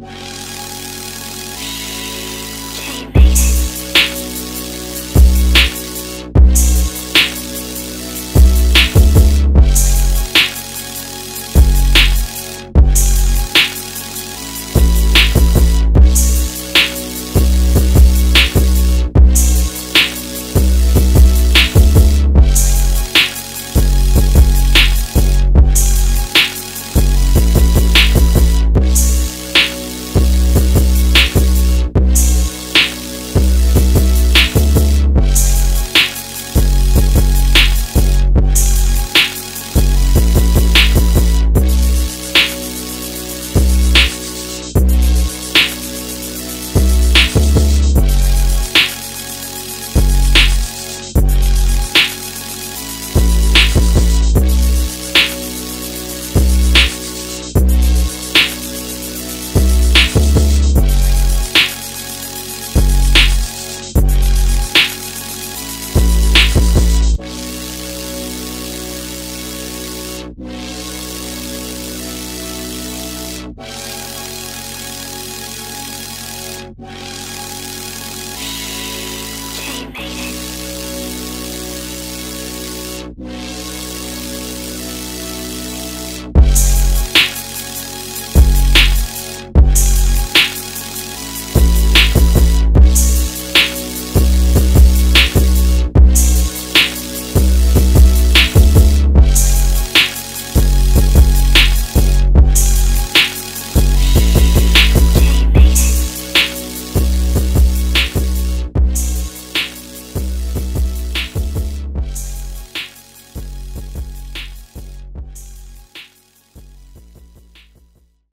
you you